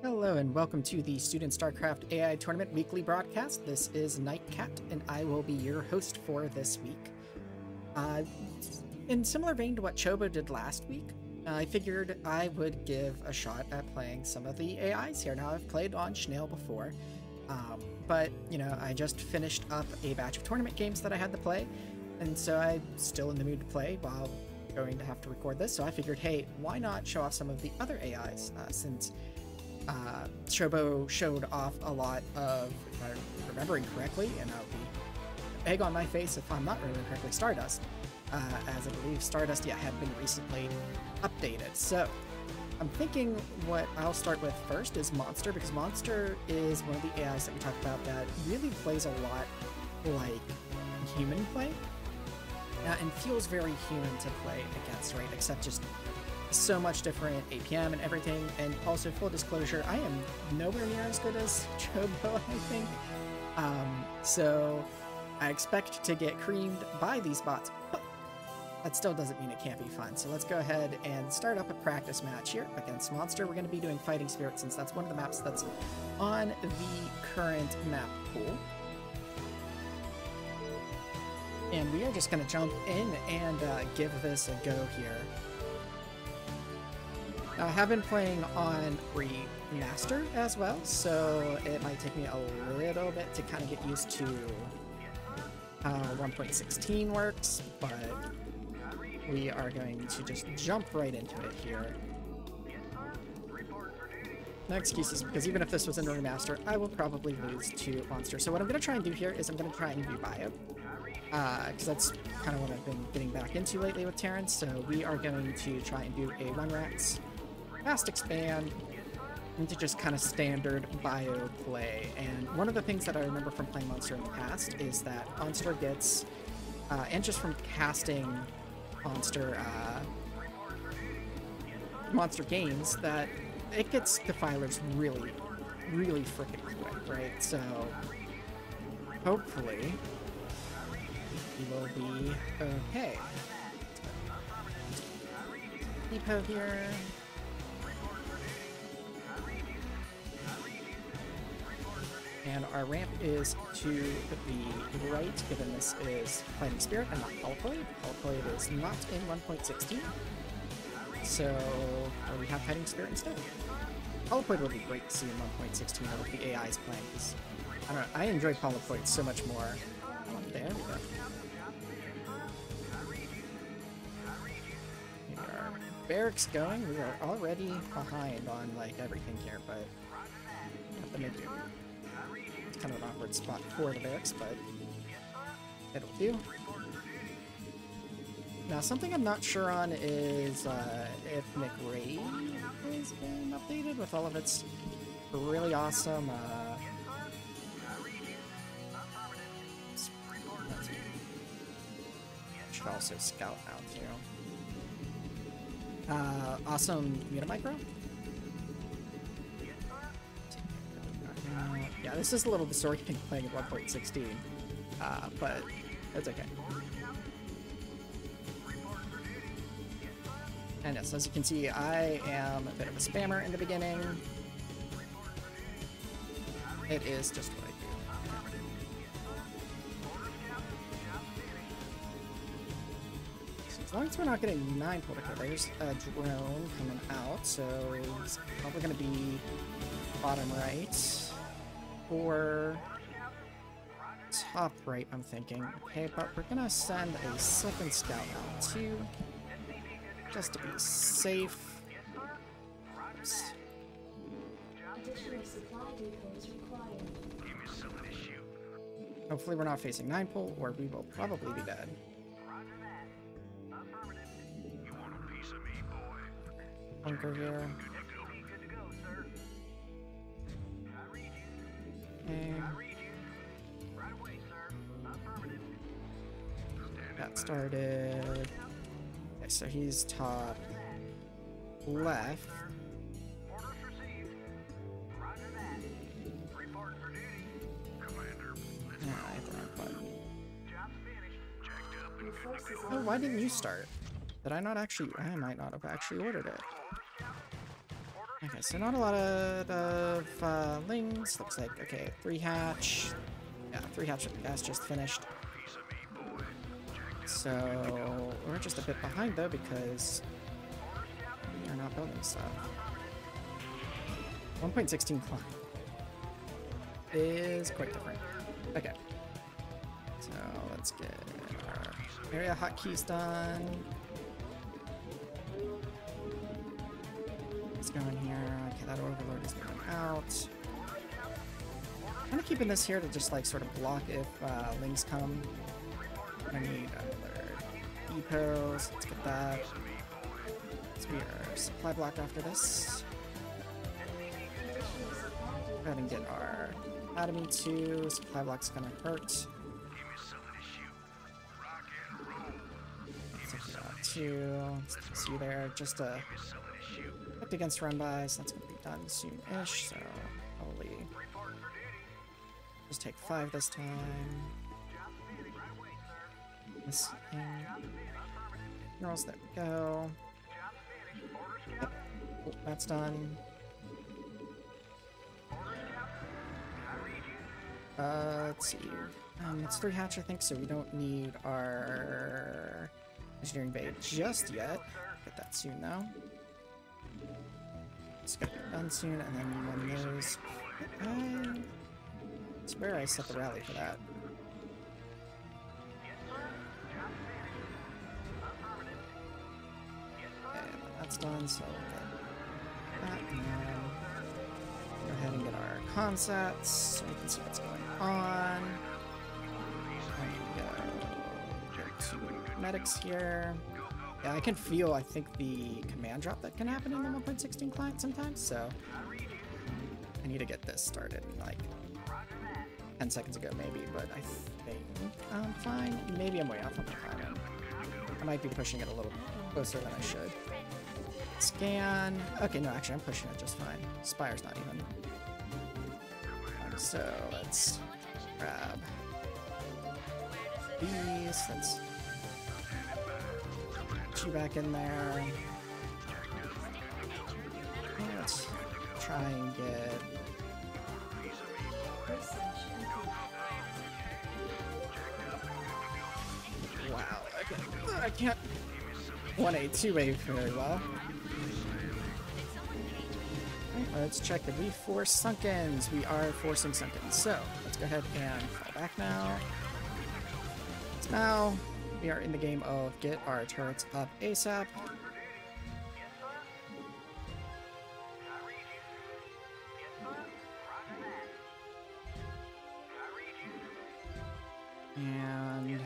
Hello and welcome to the Student StarCraft AI Tournament weekly broadcast. This is NiteKat and I will be your host for this week. Uh, in similar vein to what Chobo did last week, I figured I would give a shot at playing some of the AIs here. Now I've played on Schnail before, um, but you know I just finished up a batch of tournament games that I had to play, and so I'm still in the mood to play while going to have to record this. So I figured, hey, why not show off some of the other AIs uh, since uh, Chobo showed off a lot of, if I'm remembering correctly, and I'll be egg on my face if I'm not remembering correctly, Stardust, uh, as I believe Stardust yeah, had been recently updated. So I'm thinking what I'll start with first is Monster, because Monster is one of the AIs that we talked about that really plays a lot like human play, uh, and feels very human to play against, right? Except just so much different APM and everything. And also, full disclosure, I am nowhere near as good as Chobo, I think. Um, so I expect to get creamed by these bots, but that still doesn't mean it can't be fun. So let's go ahead and start up a practice match here against Monster. We're going to be doing Fighting Spirit since that's one of the maps that's on the current map pool. And we are just going to jump in and uh, give this a go here. I have been playing on Remaster as well, so it might take me a little bit to kind of get used to how 1.16 works, but we are going to just jump right into it here. No excuses, because even if this was in Remaster, I will probably lose to Monster. So what I'm going to try and do here is I'm going to try and do Bio, because uh, that's kind of what I've been getting back into lately with Terrans, so we are going to try and do a one rax fast expand into just kind of standard bio play. And one of the things that I remember from playing Monster in the past is that Monster gets, uh, and just from casting Monster, uh, Monster games, that it gets defilers really, really freaking quick, right? So hopefully he will be okay. Depot here. And our ramp is to the right, given this is Fighting Spirit and not Polypoid. Polypoid is not in 1.16, so uh, we have Fighting Spirit instead. Polypoid would be great to see in 1.16 with the AIs playing, I don't know, I enjoy Polypoid so much more. Oh, there we go. Barracks going, we are already behind on like everything here, but nothing to do kind of an awkward spot for the barracks, but it'll do. Now, something I'm not sure on is uh, if McRave has been updated with all of its really awesome uh, should also scout out too. Uh, awesome Unimicro. Yeah, this is a little disorienting playing at 1.16, uh, but it's okay. And yes, as you can see, I am a bit of a spammer in the beginning. It is just what I do. As long as we're not getting 9 political, there's a drone coming out, so it's probably going to be bottom right or top right, I'm thinking. Okay, but we're gonna send a second scout out too, just to be safe. Oops. Hopefully we're not facing 9 pool, or we will probably be dead. Bunker here. That started. Okay, so he's top left. Oh, why didn't you start? Did I not actually? I might not have actually ordered it. Okay, so not a lot of, of uh, lings. Looks like, okay, three hatch. Yeah, three hatch gas just finished. So we're just a bit behind though because we are not building stuff. 1.16 climb is quite different. Okay. So let's get our area hotkeys done. Let's go in here. Okay, that Overlord is going out. Kind of keeping this here to just like sort of block if uh, lings come. I need another epos. Let's get that. So we are supply blocked after this. Go ahead and get our Academy 2. Supply block's gonna hurt. Let's too. Let's see there. Just a against run bys. That's gonna be done soon-ish. So probably just take five this time. This Girls, there we go. Yep. Oh, that's done. Uh, let's see. Um, it's three hatch, I think, so we don't need our engineering bay just yet. Get that soon, though. Let's get that done soon, and then when those... Uh, it's where I set the rally for that. that's done, so we'll get that, then go ahead and get our comsats so we can see what's going on. Medics here. Yeah, I can feel, I think, the command drop that can happen in the 1.16 client sometimes, so I need to get this started in like 10 seconds ago maybe, but I think I'm fine. Maybe I'm way off on the timing. I might be pushing it a little closer than I should. Scan. Okay, no, actually, I'm pushing it just fine. Spire's not even. So let's grab these. Let's you back in there. Let's try and get. Wow, I I can't 1A, 2A very well. Let's check. Did we force Sunkens? We are forcing Sunkens. So, let's go ahead and fall back now. Now, we are in the game of get our turrets up ASAP. And...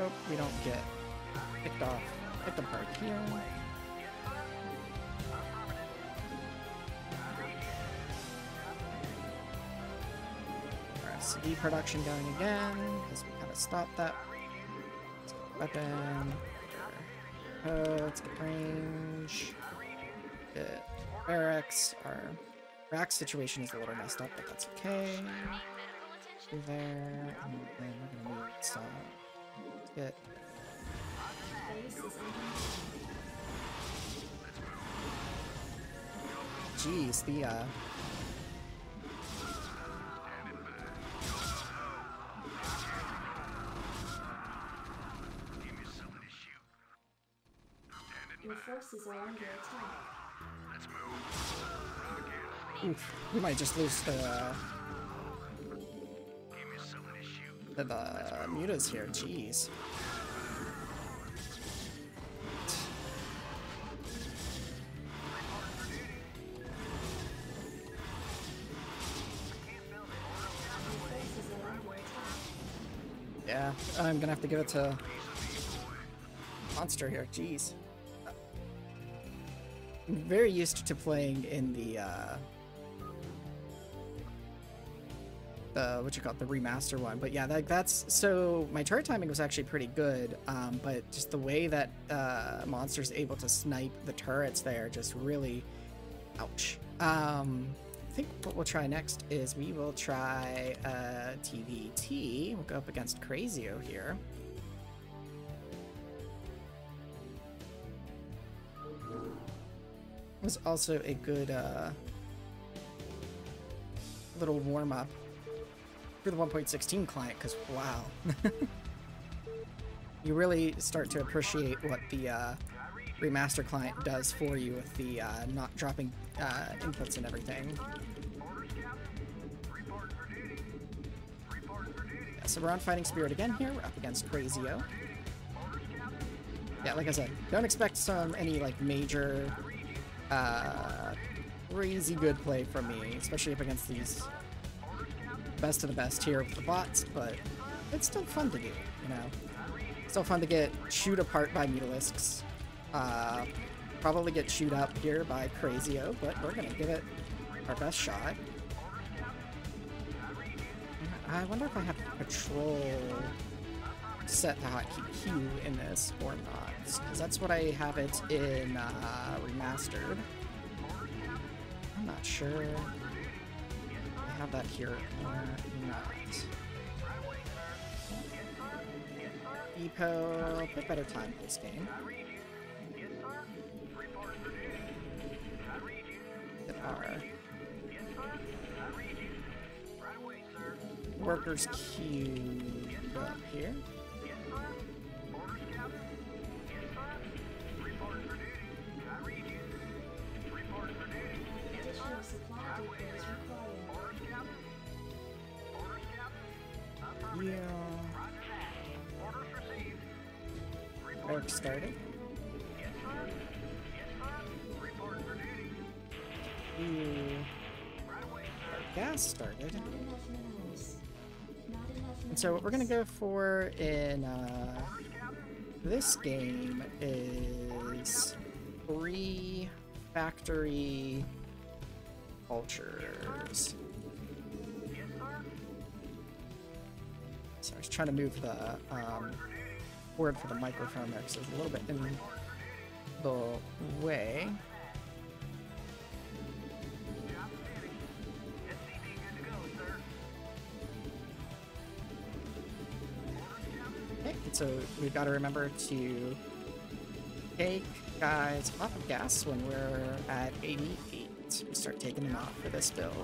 Oh, we don't get picked off, at the park here. SCV production going again, stopped that. Weapon. Uh, let's get range. Get barracks. Our rack situation is a little messed up, but that's okay. Through there, and then we're gonna need some. Get. Jeez, the uh, forces are under attack. Oof, we might just lose the uh, the, the mutas here. Jeez. Forces are under attack. Yeah, I'm gonna have to give it to monster here. Jeez. Very used to playing in the uh the what you call it, the remaster one. But yeah, that, that's so my turret timing was actually pretty good. Um, but just the way that uh, monster's able to snipe the turrets there just really, ouch. Um, I think what we'll try next is we will try uh, TVT. We'll go up against Krasi0 here. Was also a good uh, little warm up for the 1.16 client because wow, you really start to appreciate what the uh, remaster client does for you with the uh, not dropping uh, inputs and everything. Yeah, so we're on Fighting Spirit again here. We're up against Krasi0. Yeah, like I said, don't expect some any like major uh, crazy good play from me, especially up against these best of the best here with the bots, but it's still fun to do, you know? Still fun to get chewed apart by Mutalisks. Uh, probably get chewed up here by Krasi0, but we're gonna give it our best shot. I wonder if I have Patrol set to hotkey Q in this or not, because that's what I have it in uh, Remastered. I'm not sure I have that here or not. Depot, a bit better time for this game. Workers queued up here. Work started. Ooh. Gas started. Not enough minerals. Not enough And so what we're gonna go for in uh, this game is three factory vultures. So I was trying to move the um, word for the microphone there because it's a little bit in the way. Okay, so we've got to remember to take guys off of gas when we're at 88. We start taking them off for this build.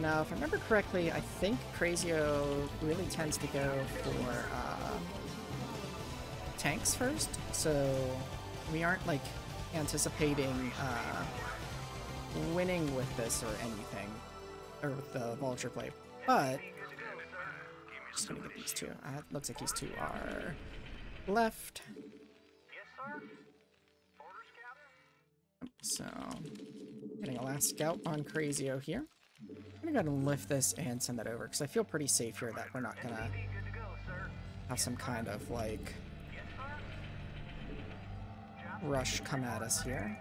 Now, if I remember correctly, I think Krasi0 really tends to go for uh, tanks first, so we aren't like anticipating uh, winning with this or anything, or with the vulture play. But I'm just gonna get these two. Uh, looks like these two are left. So, getting a last scout on Krasi0 here. I'm gonna go ahead and lift this and send that over because I feel pretty safe here that we're not gonna have some kind of like rush come at us here.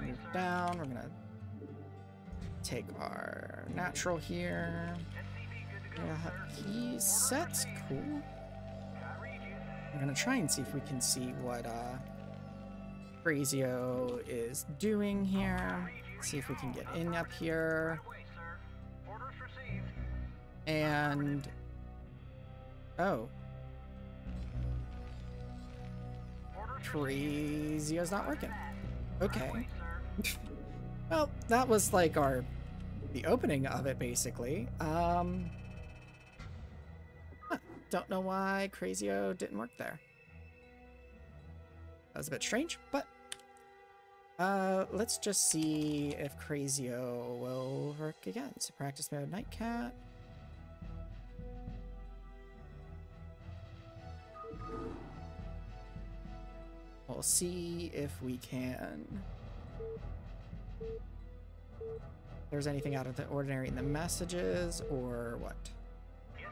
Move down. We're gonna take our natural here. Yeah, he's set. Cool. I'm gonna try and see if we can see what uh, is doing here. See if we can get in up here. And oh, Crazio's not working. Okay. well, that was like our the opening of it basically. Um don't know why Krasi0 didn't work there. That was a bit strange, but uh let's just see if Krasi0 will work again. So practice mode NiteKat. We'll see if we can. If there's anything out of the ordinary in the messages or what? Yes,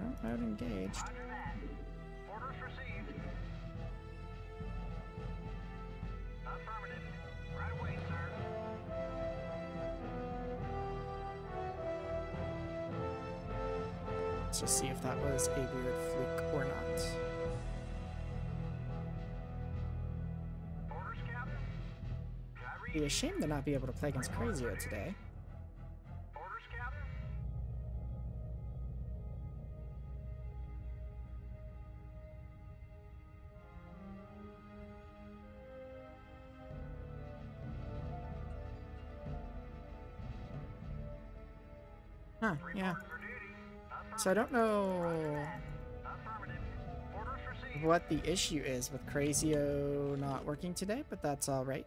Oh, mode engaged. Let's just see if that was a weird fluke or not. Be a shame to not be able to play against Krasi0 today. Huh, yeah. So I don't know what the issue is with Krasi0 not working today, but that's alright.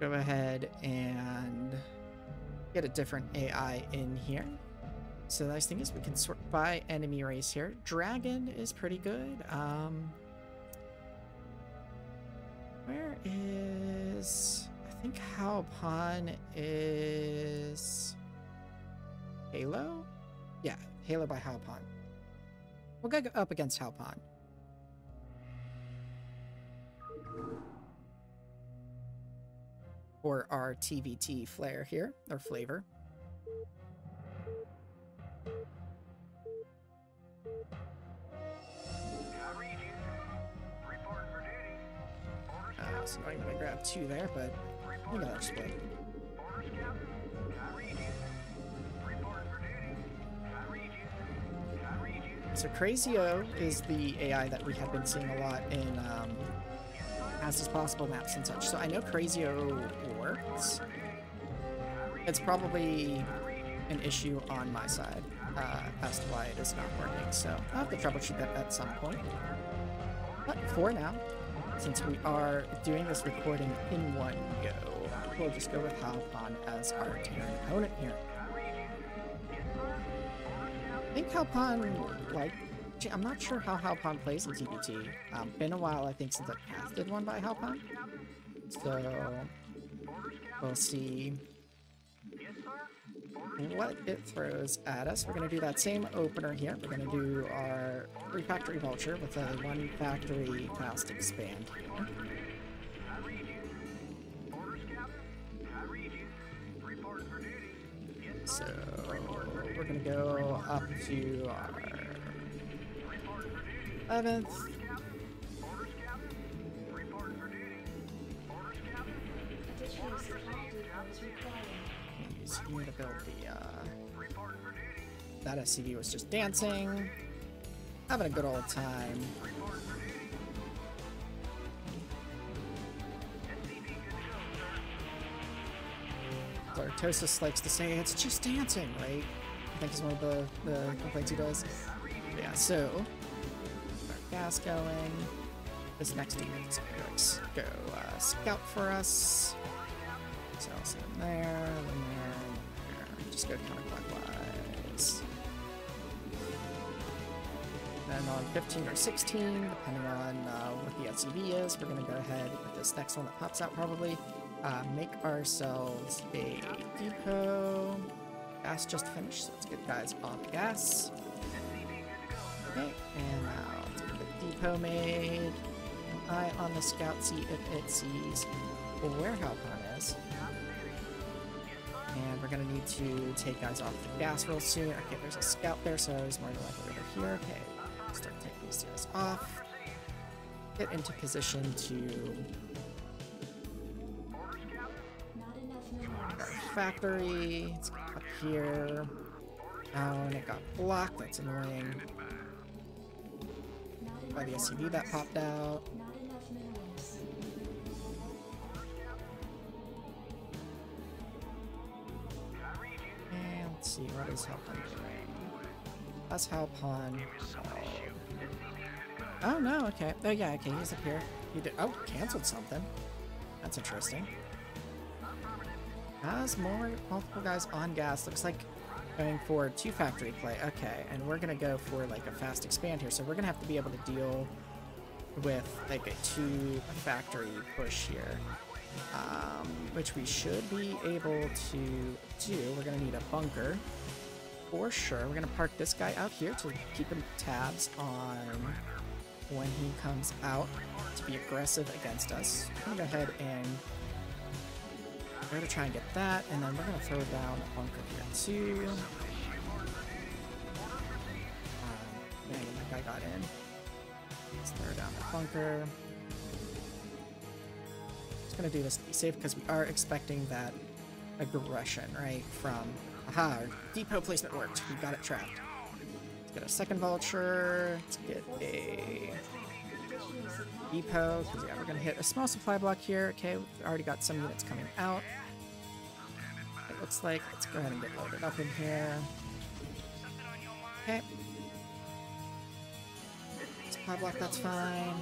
Go ahead and get a different AI in here. So the nice thing is we can sort by enemy race here. Dragon is pretty good. Um, where is... I think Hao Pan is... Halo? Yeah, Halo by Hao Pan. We'll go up against Hao Pan. Or our TVT flare here, or flavor. Uh, so I'm gonna grab two there, but at that split. So Krasi0 is the AI that we have been seeing a lot in um, as is possible maps and such. So I know Krasi0 works. It's probably an issue on my side uh, as to why it is not working. So I'll have to troubleshoot that at some point. But for now, since we are doing this recording in one go, we'll just go with Hao Pan as our Terran opponent here. I think Hao Pan, like, I'm not sure how Hao Pan plays in TvT. Um, been a while, I think, since I casted one by Hao Pan. So, we'll see what it throws at us. We're going to do that same opener here. We're going to do our refactory vulture with a one factory fast expand here. Up to our 11th. Additional supply depots required. Use here to build the, uh... That SCV was just dancing. Having a good old time. Artosis likes to say it's just dancing, right? I think is one of the, the complaints he does. Yeah, so our gas going. This next unit is gonna go, go uh, scout for us. So I'll send them there, then there, and there. Just go counterclockwise. Then on 15 or 16, depending on uh, what the SCV is, we're gonna go ahead with this next one that pops out probably. Uh, make ourselves a depot. Gas just finished, so let's get guys on the gas. Okay, and now let's get the depot made. An eye on the scout, see if it sees where Hao Pan is. And we're gonna need to take guys off the gas real soon. Okay, there's a scout there, so he's more than likely over here. Okay, start taking these guys off. Get into position to factory. It's up here. Oh, and it got blocked. That's annoying. By the SCV that popped out. And let's see, what is Hao Pan doing? That's Hao Pan. Oh no, okay. Oh yeah, okay, he's up here. He did oh, canceled something. That's interesting. Has more multiple guys on gas. Looks like going for two factory play. Okay, and we're gonna go for like a fast expand here, so we're gonna have to be able to deal with like a two factory push here. Um, which we should be able to do. We're gonna need a bunker for sure. We're gonna park this guy out here to keep him tabs on when he comes out to be aggressive against us. I'm gonna go ahead and we're gonna try and get that, and then we're gonna throw down a bunker here too. Um, man, that guy got in. Let's throw down the bunker. Just gonna do this to be safe because we are expecting that aggression, right? From aha, our depot placement worked. We got it trapped. Let's get a second vulture. Let's get a depot, because yeah, we're gonna hit a small supply block here. Okay, we've already got some units coming out. Looks like let's go ahead and get loaded up in here. Okay. Supply block, that's fine.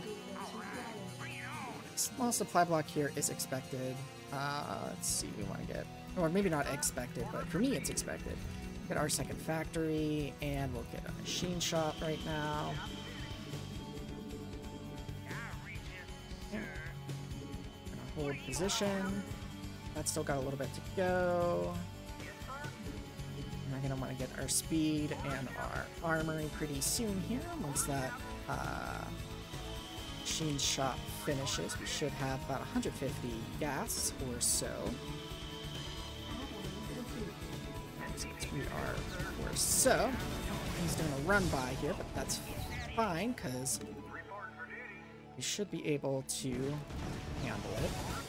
Small supply block here is expected. Uh, let's see, we want to get, or maybe not expected, but for me it's expected. Get our second factory, and we'll get a machine shop right now. Hold position. That's still got a little bit to go. We're gonna want to get our speed and our armory pretty soon here. Once that uh, machine shop finishes, we should have about 150 gas or so. We are or so. He's doing a run by here, but that's fine because we should be able to handle it.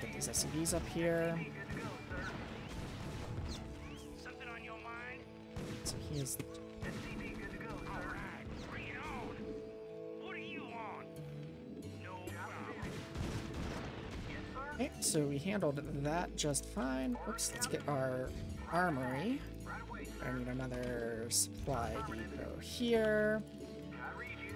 Get these SCVs up here. So he is Alright, bring it on. What do you want? No problem. Okay, so we handled that just fine. Oops, let's get our armory. I need another supply depot here.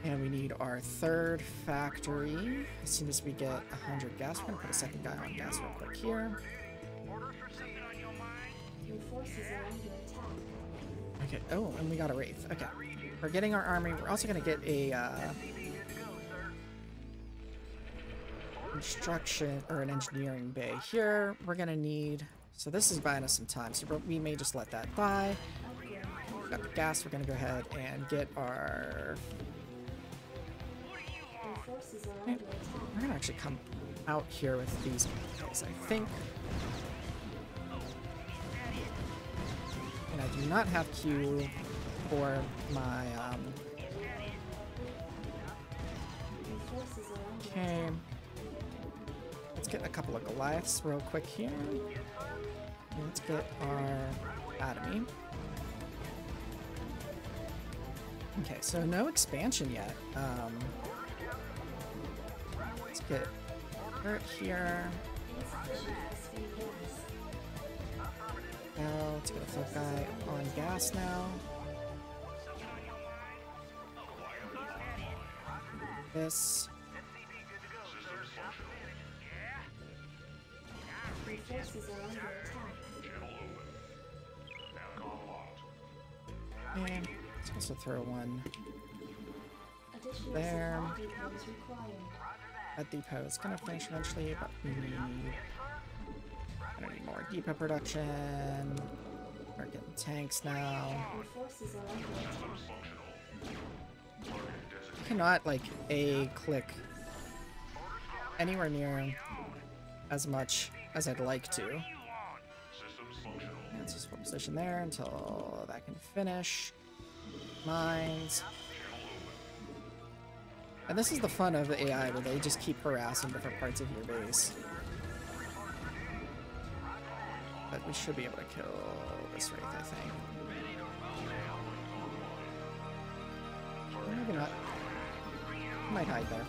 And we need our third factory. As soon as we get 100 gas, we're gonna put a second guy on gas real quick here. Okay, oh, and we got a Wraith. Okay. We're getting our army. We're also gonna get a, uh... Construction, or an engineering bay here. We're gonna need... So this is buying us some time, so we may just let that die. Got the gas, we're gonna go ahead and get our... Okay. We're gonna actually come out here with these guys, I think. And I do not have Q for my, um... Your forces are under Okay. Let's get a couple of Goliaths real quick here. And let's get our Atomy. Okay, so no expansion yet. Um, let's get Kurt here. Now let's get a flip guy on gas now. This. Your forces are under attack. And let's also throw one Additional There. At depot. It's gonna finish eventually, but we need gonna need more depot production. We're getting tanks now. I cannot like a click anywhere near as much as I'd like to. You Let's just put position there until that can finish. Mines. And this is the fun of the AI, where they just keep harassing different parts of your base. But we should be able to kill this Wraith, I think. Maybe not. Might hide there.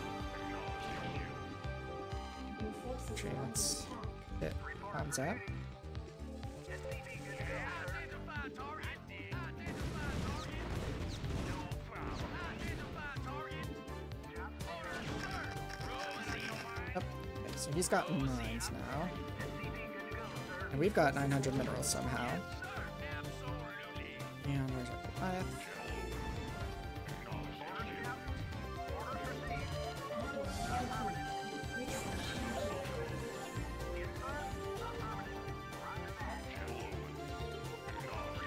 Your forces are under Chance. It comes out. He's got mines now. And we've got 900 minerals somehow. And where's our Goliath?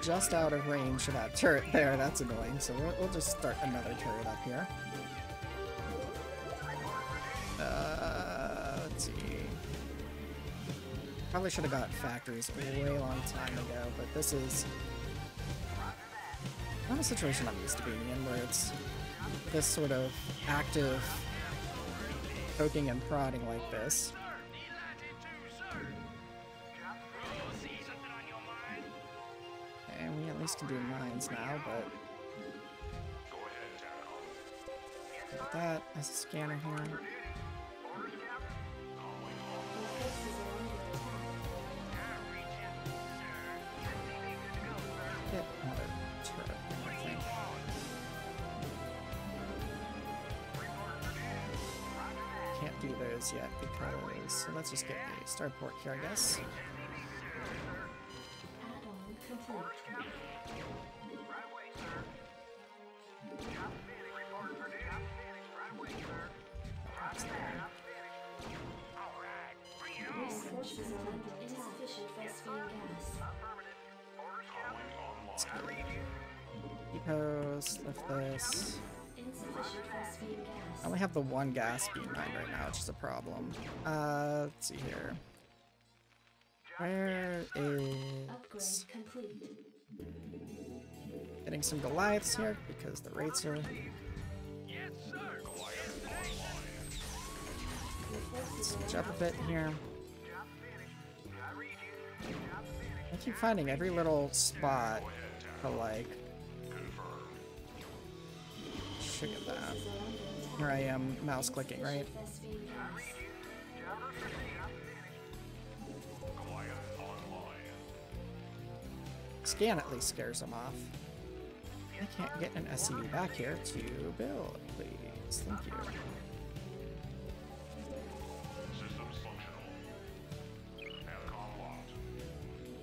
Just out of range of that turret there, that's annoying. So we'll, we'll just start another turret up here. Probably should have got factories a way long time ago, but this is not a situation I'm used to being in where it's this sort of active poking and prodding like this. And we at least can do mines now, but that as a scanner here. Starport here, I guess. Only have the one gas being mined right now, which is a problem. Uh, let's see here. Where Upgrade getting some Goliaths here because the wraiths are. Switch up a bit here. I keep finding every little spot to like. Look at that. Forces are under attack. Here I am mouse clicking, right? Scan at least scares them off. I can't get an SCV back here to build, please. Thank you.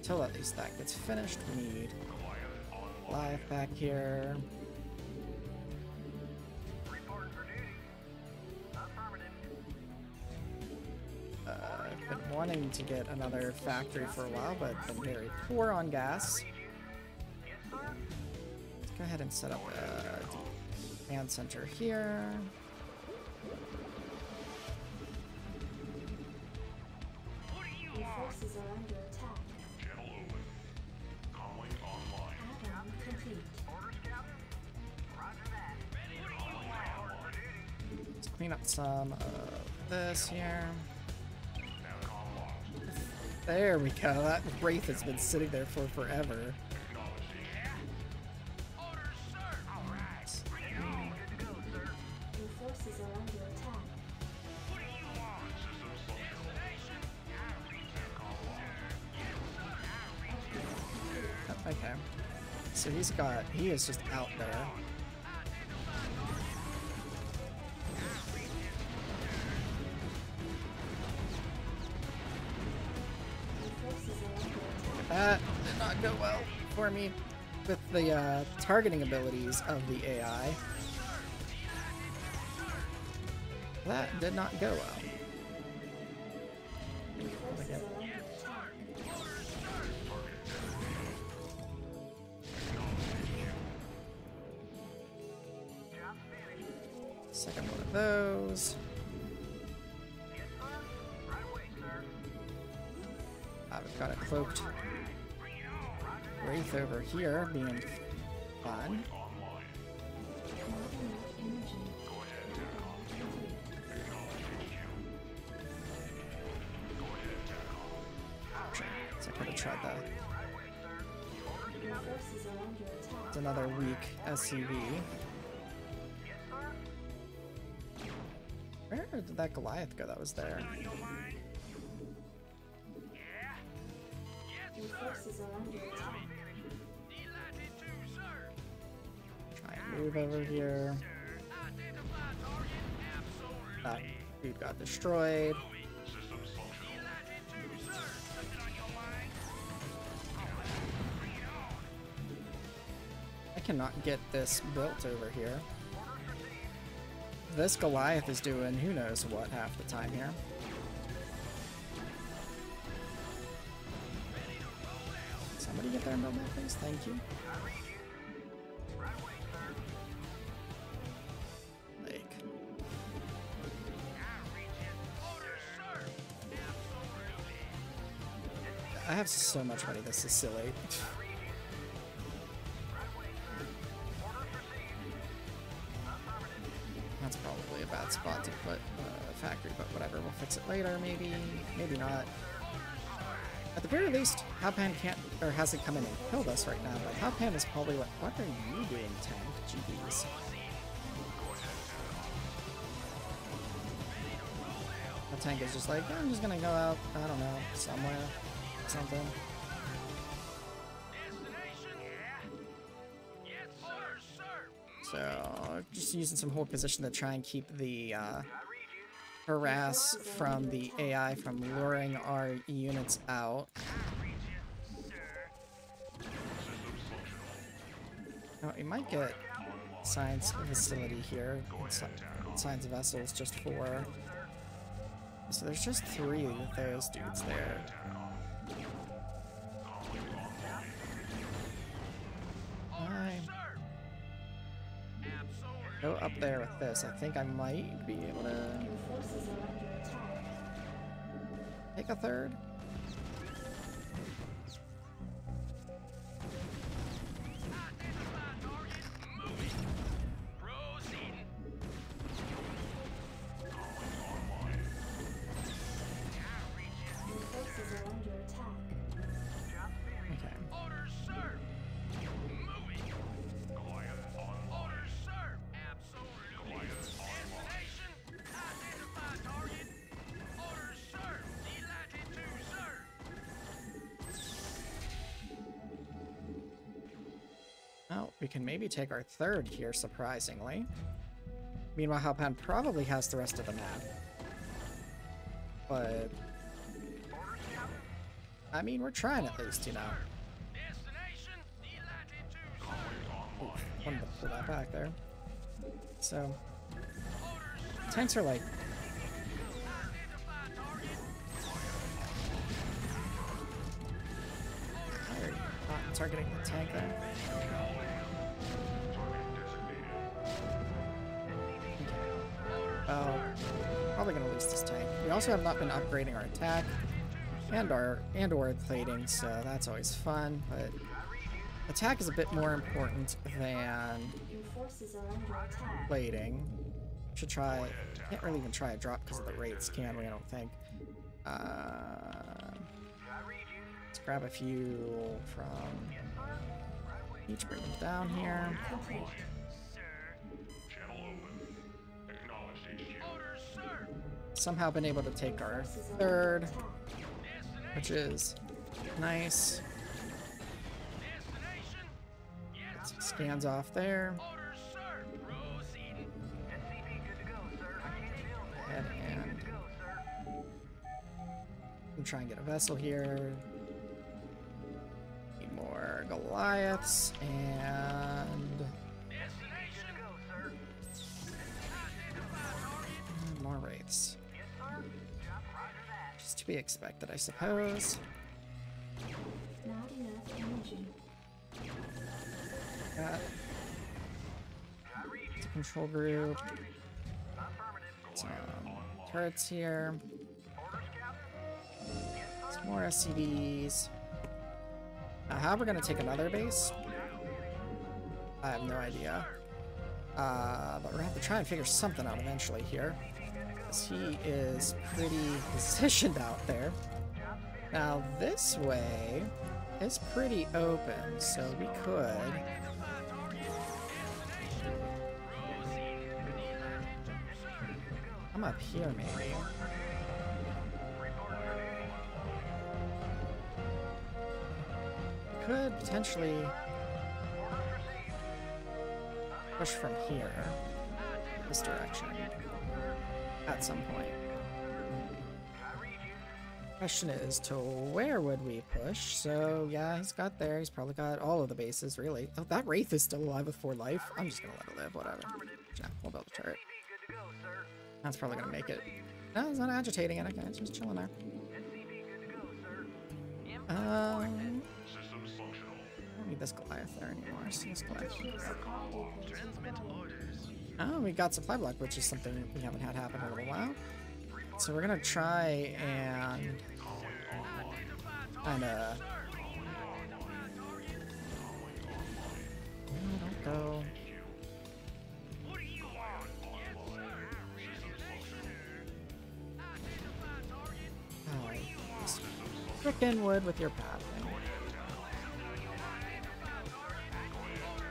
Till at least that gets finished, we need live back here. To get another factory for a while, but been very poor on gas. Let's go ahead and set up a command center here. Your forces are under attack. Add-on complete. Let's clean up some of this here. There we go. That wraith has been sitting there for forever. Okay. So he's got, he is just out there. The uh, targeting abilities of the AI. That did not go well. Second one of those. We've got a cloaked wraith over here being fun. So I could have tried that. It's another weak SCV. Where did that Goliath go that was there? Move over here. Uh, that dude got destroyed. I cannot get this built over here. This Goliath is doing who knows what half the time here. Somebody get there and build that, please. Thank you. have so much money. This is silly. That's probably a bad spot to put uh, a factory, but whatever. We'll fix it later, maybe. Maybe not. At the very least, Hao Pan can't or hasn't come in and killed us right now, but Hao Pan is probably like, what are you doing, Tank? GBs. The tank is just like, I'm just gonna go out, I don't know, somewhere something. Destination? Yeah. Yes, sir, sir. So, just using some hold position to try and keep the uh, harass from the AI from luring our units out. Now, we might get science facility here. Science vessels just for. So there's just three of those dudes there. Go up there with this. I think I might be able to Your forces are under attack. take a third. Can maybe take our third here, surprisingly. Meanwhile, Hao Pan probably has the rest of the map. But... I mean, we're trying at least, you know. Oof, wanted to pull that back there. So, tanks are like... Identify target. tired, not targeting the tank there. Probably gonna lose this tank. We also have not been upgrading our attack and our and or plating, so that's always fun. But attack is a bit more important than plating. Should try. Can't really even try a drop because of the rates, can we? I don't think. Uh, let's grab a few from each. Bring them down here. Somehow been able to take our third, which is nice. Scans off there. Ahead and I'm trying to get a vessel here. Need more Goliaths and more Wraiths. Be expected, I suppose. Not enough energy. Got the control group. Some turrets here. Some more SCVs. Now, how we're gonna take another base? I have no idea. Uh, but we're gonna have to try and figure something out eventually here. He is pretty positioned out there. Now, this way is pretty open, so we could. I'm up here, maybe. Could potentially push from here, this direction, at some point. Question is, to where would we push? So, yeah, he's got there. He's probably got all of the bases, really. Oh, that Wraith is still alive with 4 life. I'm just gonna let it live, whatever. Yeah, we'll build a turret. That's probably gonna make it. No, it's not agitating it. Okay, it's just chilling there. Um, I don't need this Goliath there anymore. So this Goliath. Oh, we got supply block, which is something we haven't had happen in a little while. So we're gonna try and... kind of Don't go. frickin' wood with your path.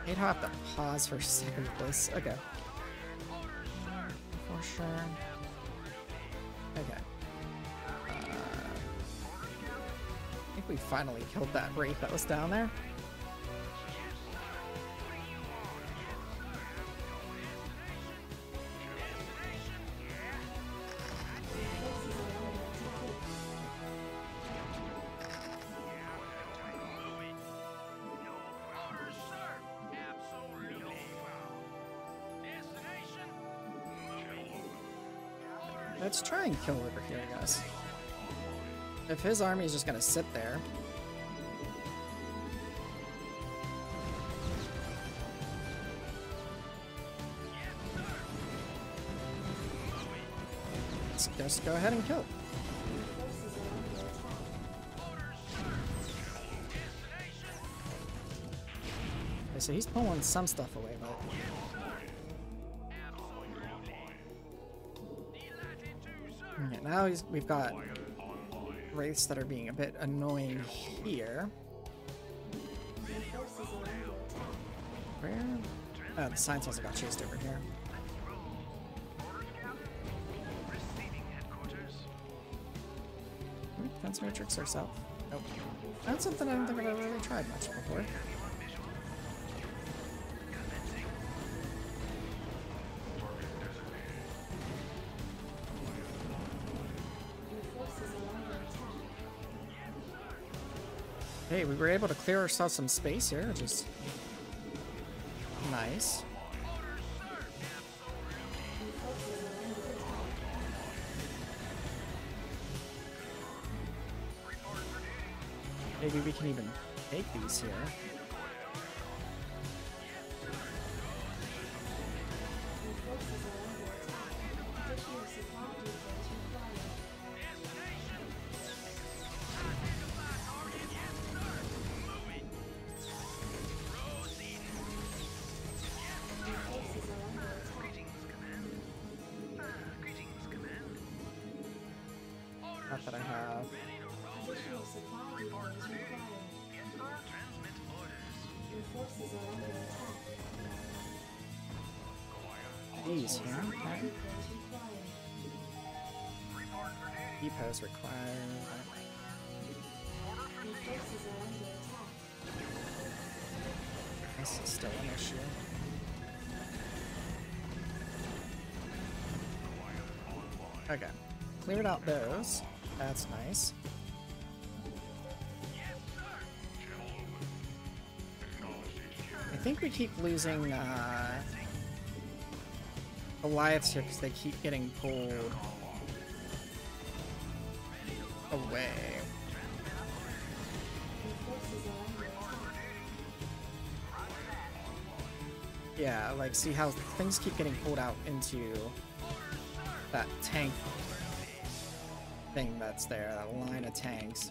I'd have to pause for a second with this. Okay. Sure. Okay. Uh, I think we finally killed that wraith that was down there. His army is just gonna sit there. Let's just go ahead and kill. Forces are under attack. Okay, so he's pulling some stuff away, but okay, now he's, we've got wraiths that are being a bit annoying here. Where? Oh, the science also got chased over here. Hmm, Defense matrix ourselves? Nope. That's something I don't think I've ever really tried much before. We were able to clear ourselves some space here, which is nice. Maybe we can even take these here. Okay. Cleared out those. That's nice. I think we keep losing uh, Goliaths here because they keep getting pulled away. Yeah, like see how things keep getting pulled out into that tank thing that's there, that line of tanks.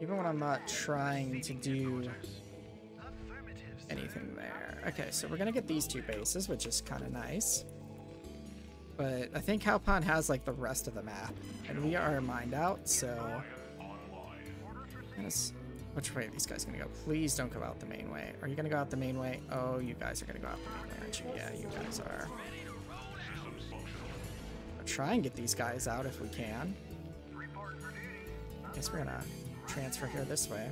Even when I'm not trying to do anything there. Okay, so we're gonna get these two bases, which is kind of nice. But I think Hao Pan has like the rest of the map, and we are mined out, so. Which way are these guys gonna go? Please don't go out the main way. Are you gonna go out the main way? Oh, you guys are gonna go out the main way, aren't you? Yeah, you guys are. I'll try and get these guys out if we can. Guess we're gonna transfer here this way.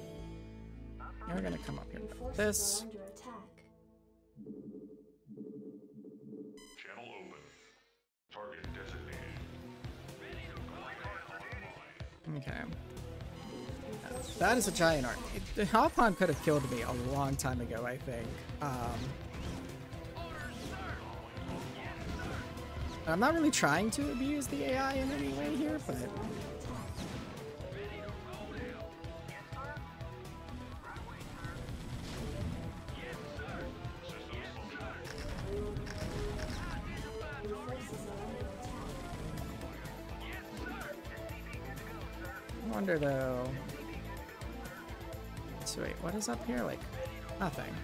And we're gonna come up here this. Okay. That is a giant army. The Hao Pan could have killed me a long time ago, I think. Um, I'm not really trying to abuse the AI in any way here, but wonder though. So wait, what is up here? Like, nothing.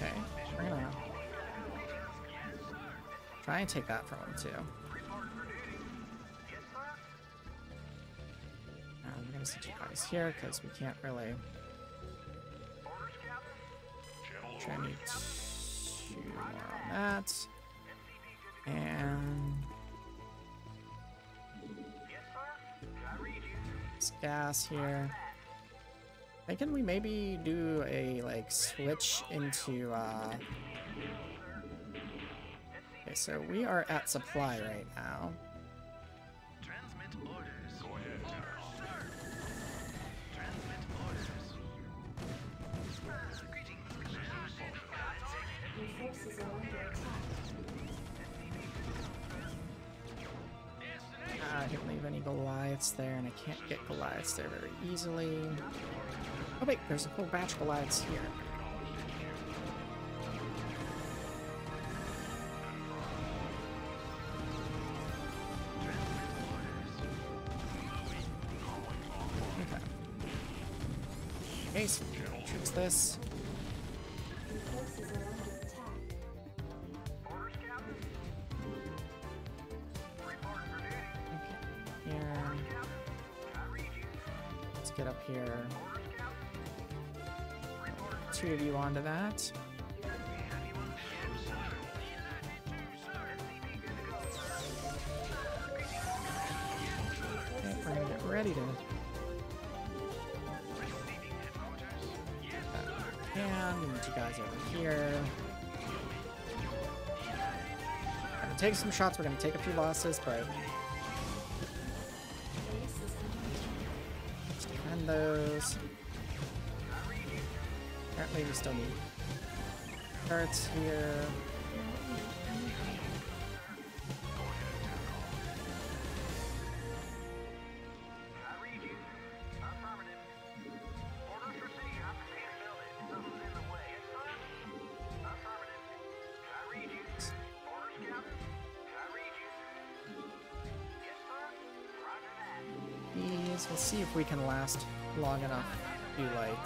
Okay, we're gonna try and take that from him too. And we're gonna set you guys here because we can't really. Try and two more on that. Gas here. Thinking we maybe do a like switch into uh Okay, so we are at supply right now. There very easily. Oh wait, there's a whole batch of Goliaths here. Ready to. And we need you guys over here. We're Gonna take some shots. We're gonna take a few losses, but defend those. Apparently, we still need turrets here. If we can last long enough to like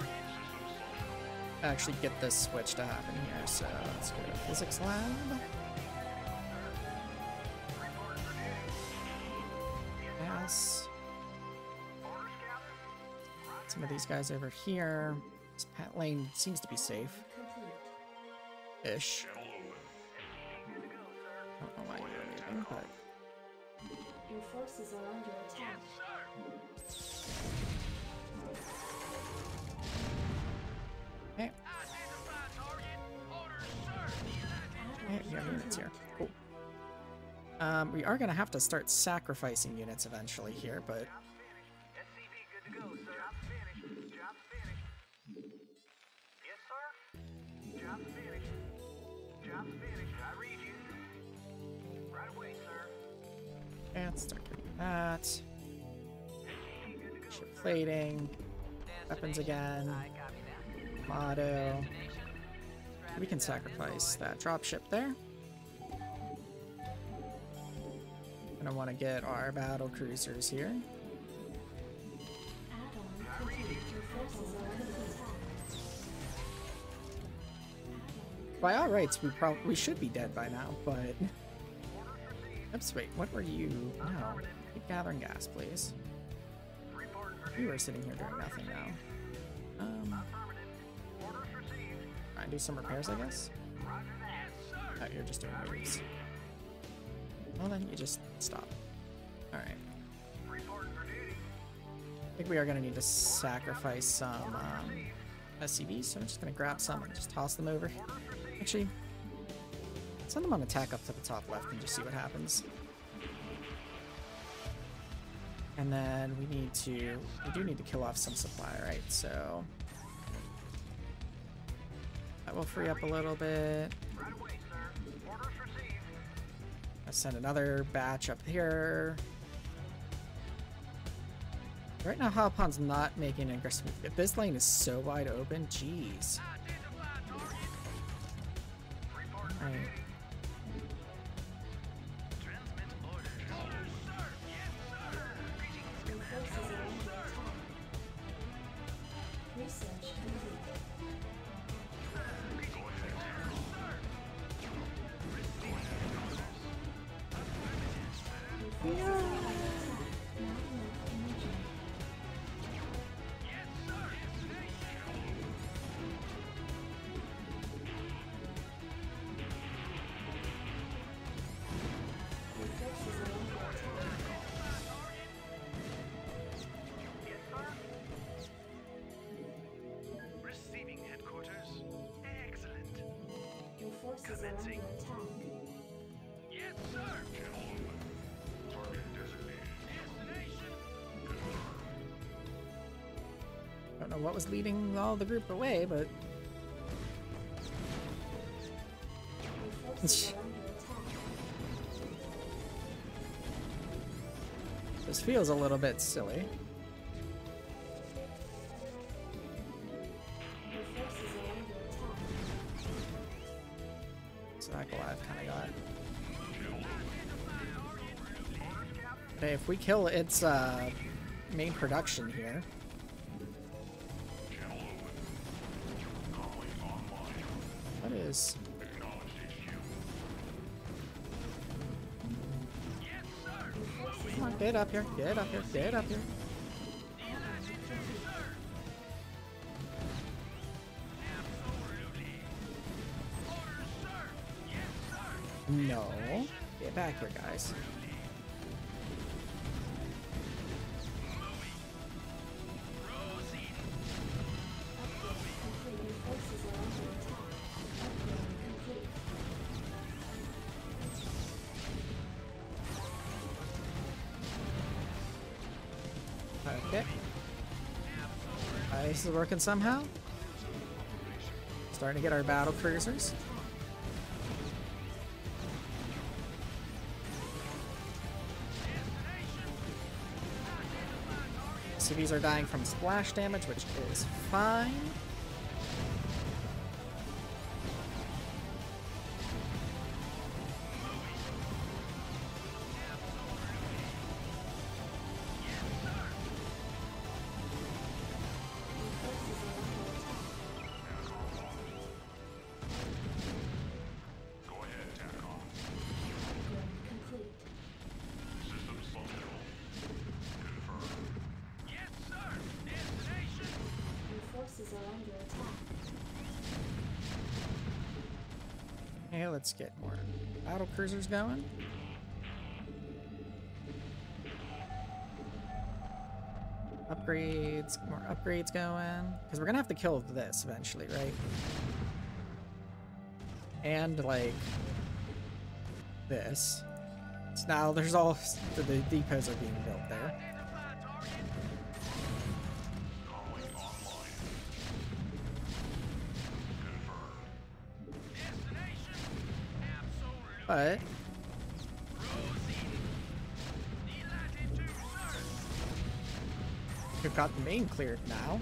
actually get this switch to happen here. So let's go to physics lab. Yes. Some of these guys over here. This pat lane seems to be safe. Ish. Open. Don't know why you're leaving, but Your forces are under attack. Here. Cool. Um, we are gonna have to start sacrificing units eventually here, but to let's start doing that. Ship plating, weapons again, motto. We can sacrifice that dropship there. Gonna want to get our battle cruisers here. Are. By all rights, we prob we should be dead by now, but. Oops, wait, what were you? No. Keep gathering gas, please. You were sitting here doing nothing now. Um. And do some repairs, I guess? Oh, you're just doing moves. Well, then you just stop. Alright. I think we are going to need to sacrifice some um, SCVs, so I'm just going to grab some and just toss them over. Actually, send them on attack up to the top left and just see what happens. And then we need to, we do need to kill off some supply, right? So that will free up a little bit. Send another batch up here. Right now, Hao Pan's not making an aggressive move. This lane is so wide open, jeez. Right. Forces are under attack. Yes, sir. Channel. Target designated. Destination. Don't know what was leading all the group away, but Your forces are under attack. this feels a little bit silly. We kill its uh, main production here, what is? Come on, get up here, get up here, get up here. No, get back here, guys. Is working somehow. Starting to get our battle cruisers. Cities are dying from splash damage, which is fine. Okay, let's get more battle cruisers going. Upgrades, more upgrades going. Because we're gonna have to kill this eventually, right? And like this. So now there's all the, the depots are being built there. We've got the main cleared now.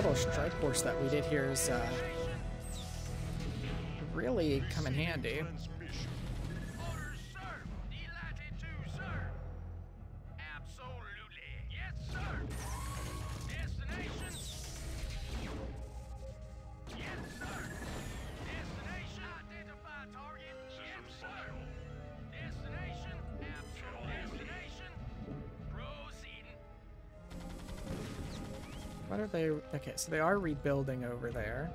Little strike force that we did here is uh, really come in handy. they... Okay, so they are rebuilding over there.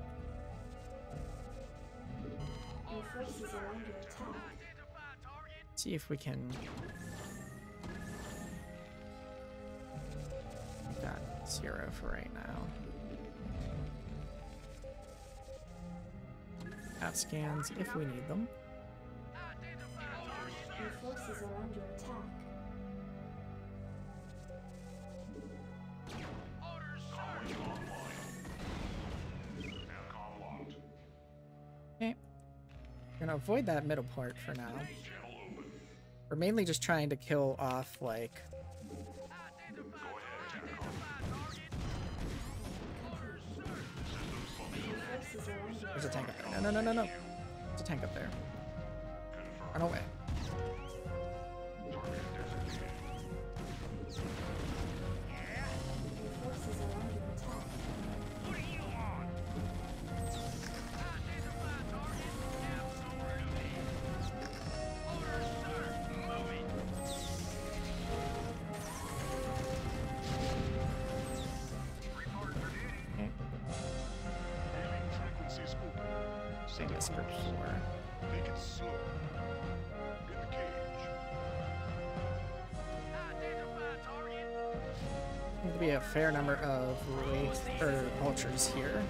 See if we can... Got zero for right now. Have scans if we need them. Your forces are under attack. Avoid that middle part for now. We're mainly just trying to kill off, like, there's a tank up there. No, no, no, no, no. There's a tank up there. Run away. Same as before. Make it slow. In the cage. Seems to be a fair number of wraith or vultures here.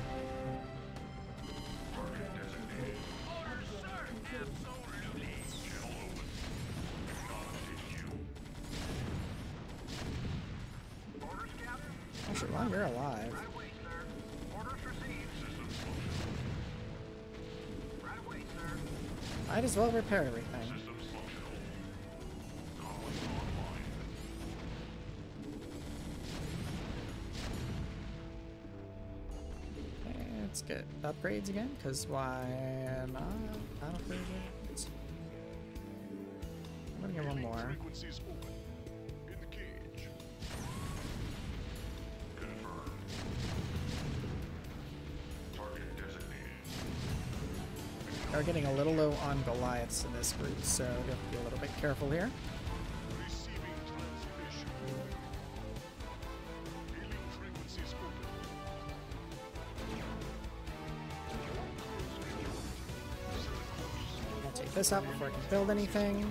Because why not? Battlefield upgrades. I'm gonna get one more. Frequencies open. In the cage. Confirmed. Target designated. We're getting a little low on Goliaths in this group, so we have to be a little bit careful here. This out before I can build anything.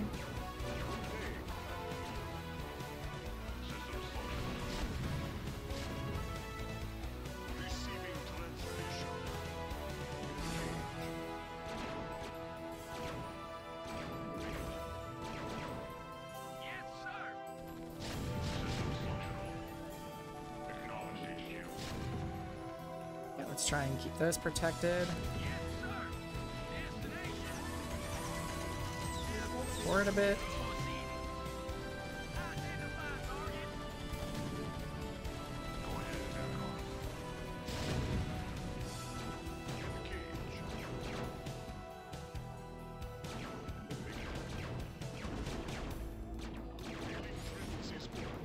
Let's try and keep those protected. Hailing frequencies open.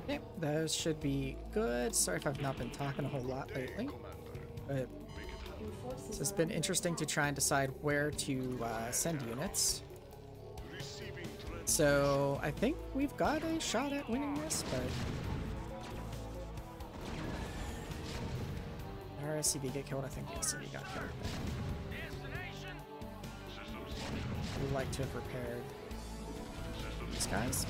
Okay, those should be good. Sorry if I've not been talking a whole lot lately, but this has been interesting to try and decide where to uh, send units. So I think we've got a shot at winning this, but our SCV get killed. I think SCV got killed. We'd like to have repaired these guys.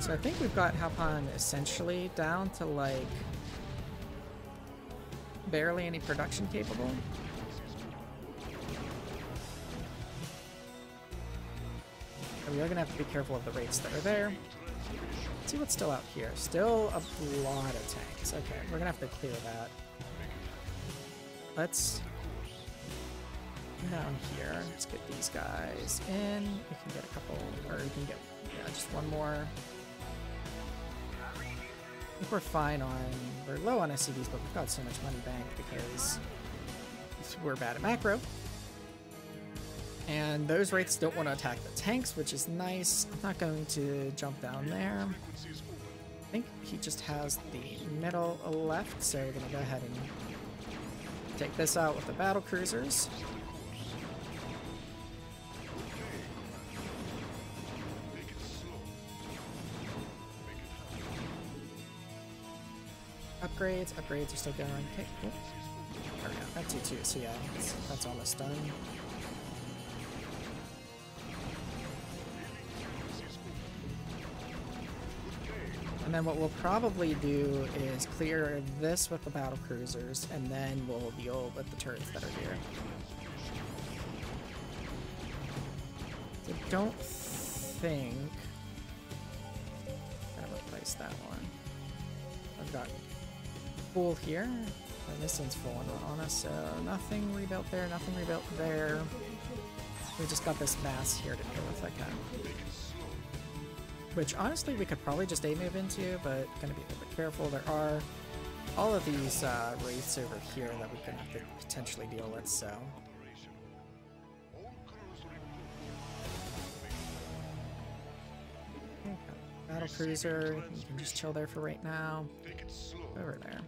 So I think we've got Hao Pan essentially down to like barely any production capable. We are gonna have to be careful of the rates that are there. Let's see what's still out here. Still a lot of tanks. Okay, we're gonna have to clear that. Let's down here. Let's get these guys in. We can get a couple, or we can get yeah, just one more. I think we're fine on, we're low on SCVs, but we've got so much money banked because we're bad at macro. And those wraiths don't want to attack the tanks, which is nice. I'm not going to jump down there. I think he just has the middle left, so we're gonna go ahead and take this out with the battle cruisers. Upgrades, upgrades are still going. Okay, cool. There we go. That's you too. So yeah, that's, that's almost done. And then what we'll probably do is clear this with the battle cruisers, and then we'll deal with the turrets that are here. I don't think... Gotta replace that one. I've got pool here, and this one's full on us, so nothing rebuilt there, nothing rebuilt there. We just got this mass here to deal with, okay. Which honestly we could probably just A move into, but gonna be a little bit careful. There are all of these uh, wraiths over here that we can have to potentially deal with, so. Battle cruiser, you can just chill there for right now. Over there.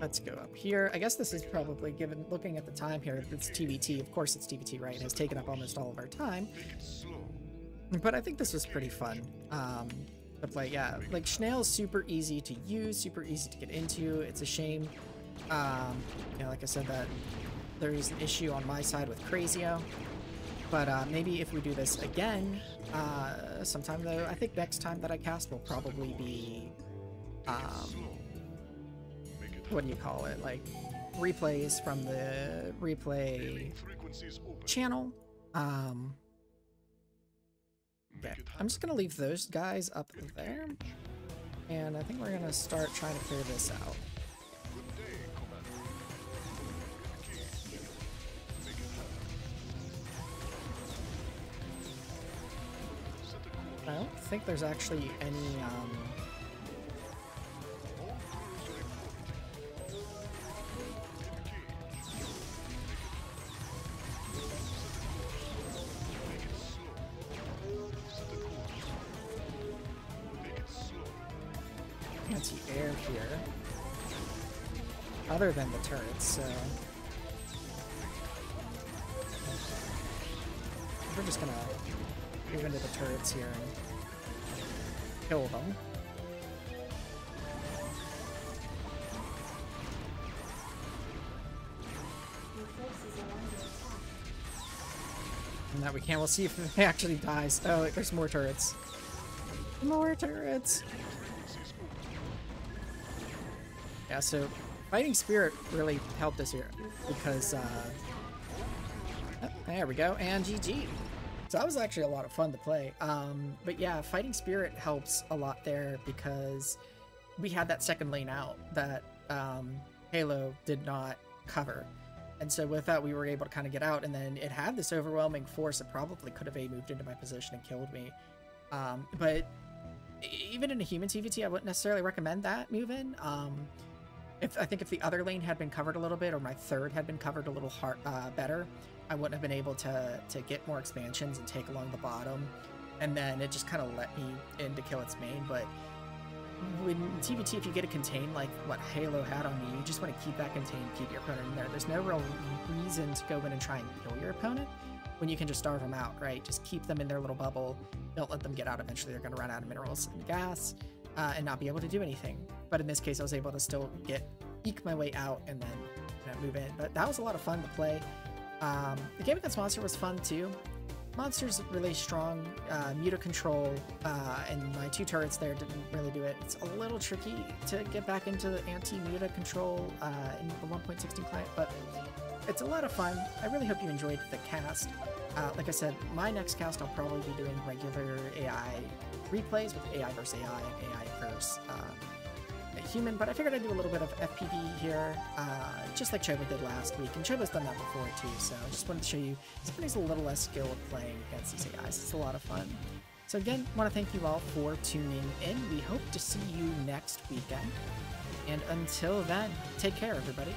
Let's go up here. I guess this is probably given looking at the time here. It's TvT. Of course, it's TvT, right? It has taken up almost all of our time. But I think this was pretty fun. Um, to play, yeah. Like SCHNAIL's super easy to use, super easy to get into. It's a shame, um, you know, like I said, that there's an issue on my side with Krasi0. But uh, maybe if we do this again, uh, sometime though, I think next time that I cast will probably be, um, what do you call it? Like replays from the replay channel. Um, I'm just gonna leave those guys up there, and I think we're gonna start trying to clear this out. I don't think there's actually any. Um, other than the turrets. So we're just gonna move into the turrets here and kill them. And that we can't. We'll see if he actually dies. Oh, there's more turrets. More turrets. Yeah, so fighting spirit really helped us here because uh, oh, there we go, and GG. So that was actually a lot of fun to play. Um, but yeah, fighting spirit helps a lot there because we had that second lane out that um, Halo did not cover. And so with that, we were able to kind of get out, and then it had this overwhelming force that probably could have A moved into my position and killed me. Um, but even in a human TvT, I wouldn't necessarily recommend that move in. Um, if I think if the other lane had been covered a little bit, or my third had been covered a little hard, uh, better, I wouldn't have been able to to get more expansions and take along the bottom. And then it just kind of let me in to kill its main, but when TvT, if you get a contain like what Halo had on me, you just want to keep that contained, keep your opponent in there. There's no real reason to go in and try and kill your opponent when you can just starve them out, right? Just keep them in their little bubble. Don't let them get out. Eventually, they're going to run out of minerals and gas uh, and not be able to do anything. But in this case, I was able to still get eke my way out and then you know, move in. But that was a lot of fun to play. Um, the game against Monster was fun too. Monster's really strong, uh, muta control, uh, and my two turrets there didn't really do it. It's a little tricky to get back into the anti-muta control uh, in the 1.16 client, but it's a lot of fun. I really hope you enjoyed the cast. Uh, like I said, my next cast I'll probably be doing regular AI replays with AI versus AI and AI versus uh, human, but I figured I'd do a little bit of FPV here, uh, just like Choba did last week, and Choba's done that before too, so I just wanted to show you somebody's a little less skilled playing against these AIs. It's a lot of fun. So again, want to thank you all for tuning in. We hope to see you next weekend. And until then, take care, everybody.